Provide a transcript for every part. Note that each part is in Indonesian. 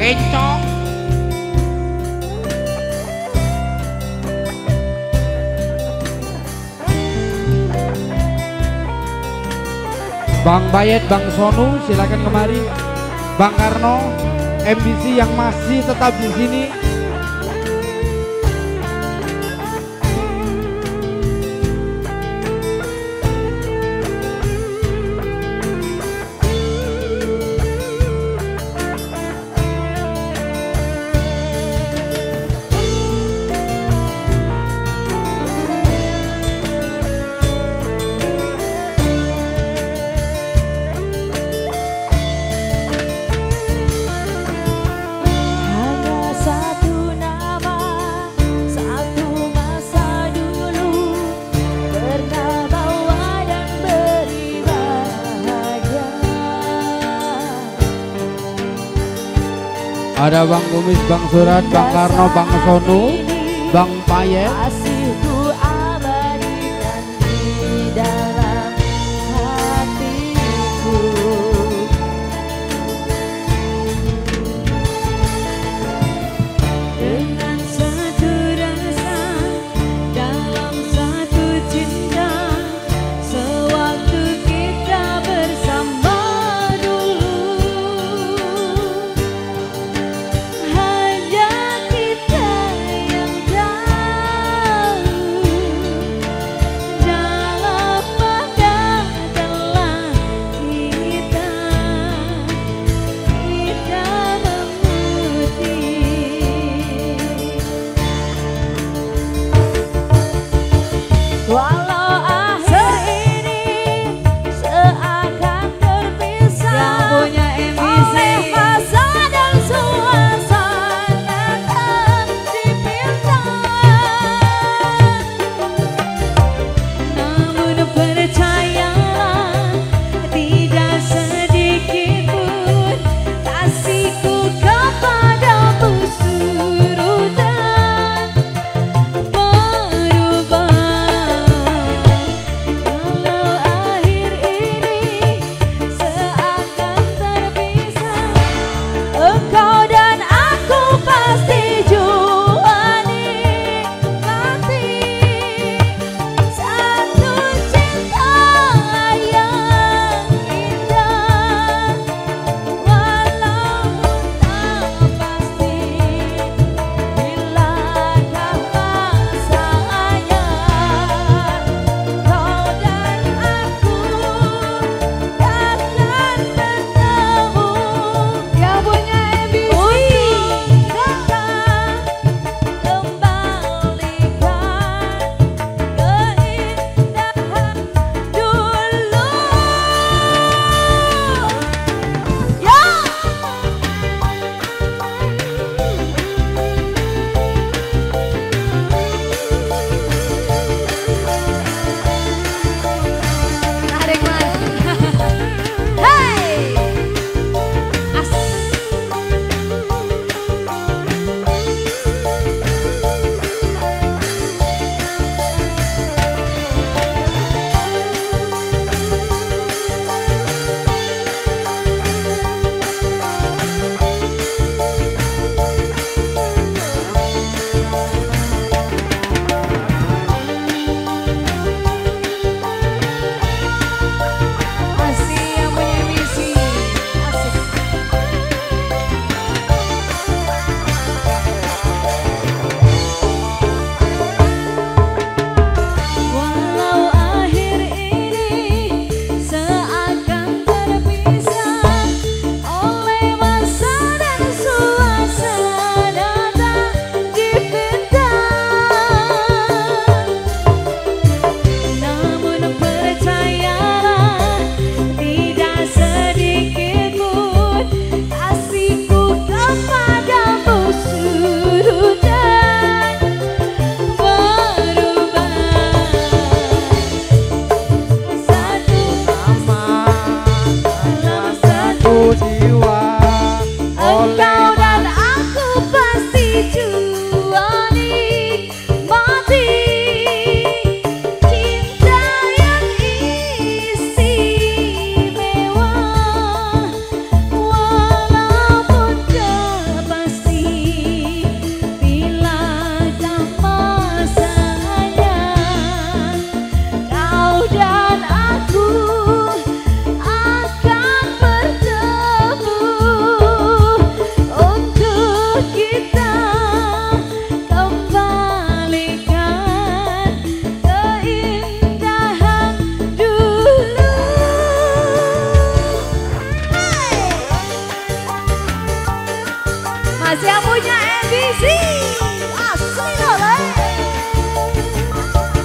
kencong. Bang Bayet, Bang Sonu silakan kemari Bang Karno MBC yang masih tetap di sini. ada Bang Kumis, Bang Surat, Bang Karno, Bang Sonu, Bang Payet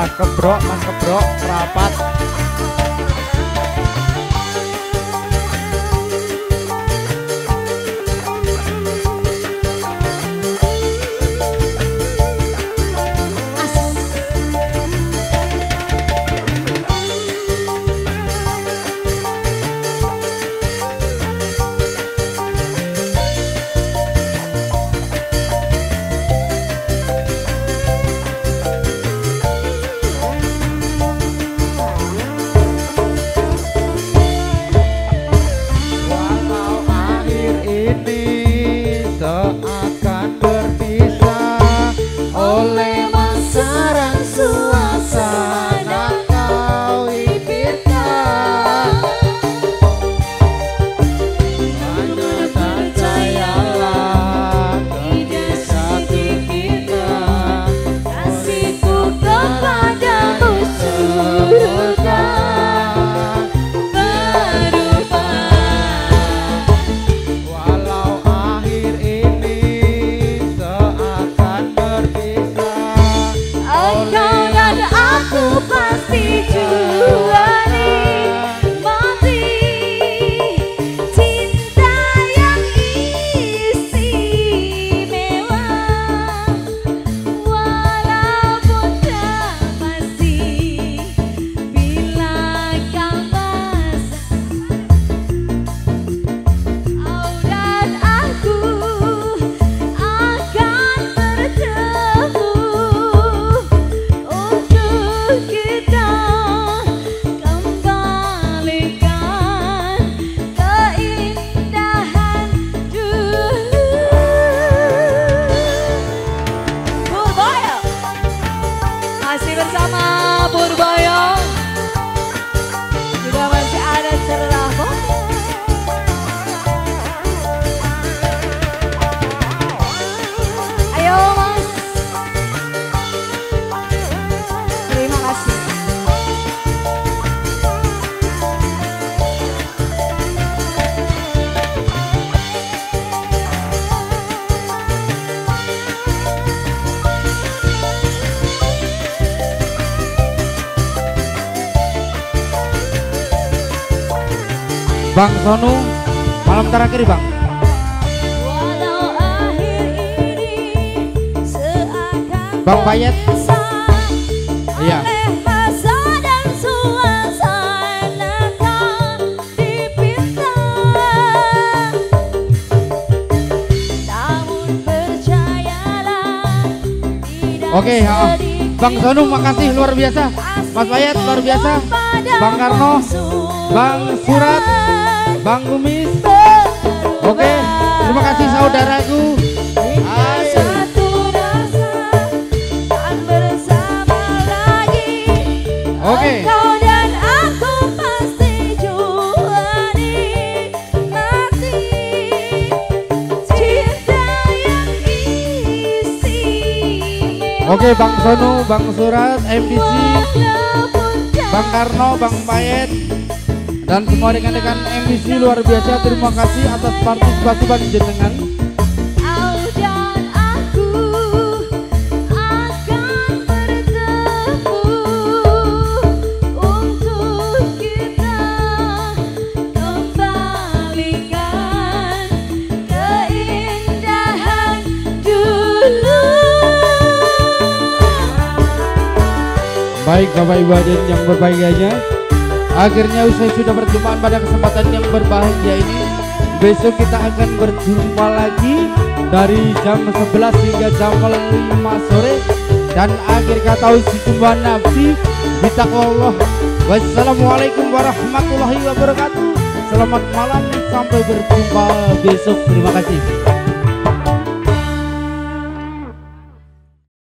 Mas kebrok, mas kebrok, rapat. Bang Sonu malam terakhir Bang. Walau akhir ini seakan Bang Payet. Iya. Oke ya, sedikit Bang Sonu makasih luar biasa. Mas Payet luar biasa. Bang Karno Bang Surat Bang Gumis Oke terima kasih saudaraku. Oke. Oke Bang Sonu Bang Surat Walaupun Bang Karno Bang Payet dan semua rekan-rekan MBC luar biasa terima kasih atas partisipasi panjenengan. Baik Bapak Ibu hadirin yang berbahagianya Akhirnya usai sudah perjumpaan pada kesempatan yang berbahagia ini Besok kita akan berjumpa lagi Dari jam 11 hingga jam 5 sore. Dan akhir kata sejumlah nafsi Bitaqwallah Wassalamualaikum warahmatullahi wabarakatuh. Selamat malam sampai berjumpa besok. Terima kasih